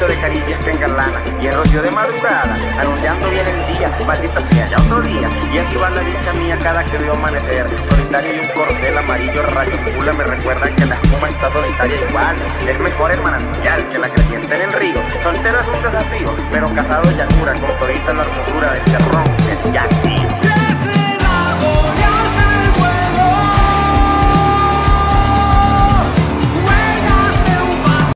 grito de caricias que engalana y el rocío de madrugada, anunciando bien el día, maldita sea, ya otro día. Y aquí va la dicha mía cada que veo amanecer, solitario y un corcel amarillo rayo pula me recuerda que la espuma está solitaria igual. Es mejor el manantial que la creciente en el río. Soltero es un desafío, pero casado ya cura con todita la hermosura de este.